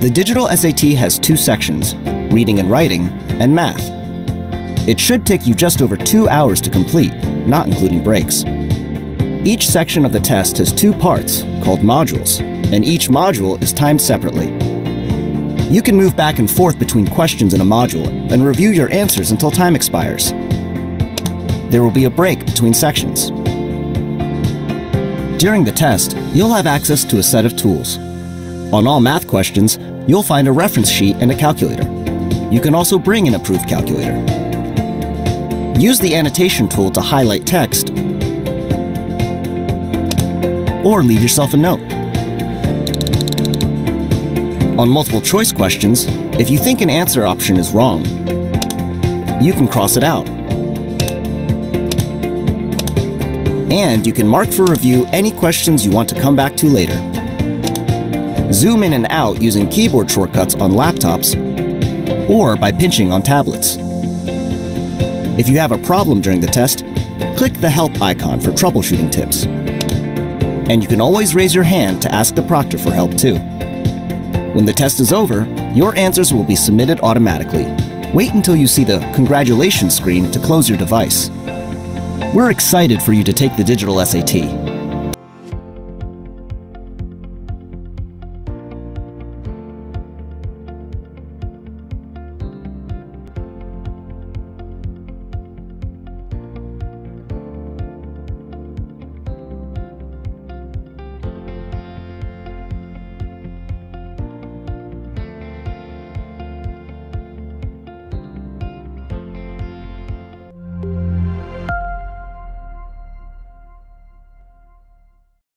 The digital SAT has two sections, reading and writing, and math. It should take you just over two hours to complete, not including breaks. Each section of the test has two parts, called modules, and each module is timed separately. You can move back and forth between questions in a module and review your answers until time expires. There will be a break between sections. During the test, you'll have access to a set of tools. On all math questions, you'll find a reference sheet and a calculator. You can also bring an approved calculator. Use the annotation tool to highlight text or leave yourself a note. On multiple choice questions, if you think an answer option is wrong, you can cross it out. And you can mark for review any questions you want to come back to later. Zoom in and out using keyboard shortcuts on laptops or by pinching on tablets. If you have a problem during the test, click the Help icon for troubleshooting tips. And you can always raise your hand to ask the proctor for help too. When the test is over, your answers will be submitted automatically. Wait until you see the Congratulations screen to close your device. We're excited for you to take the digital SAT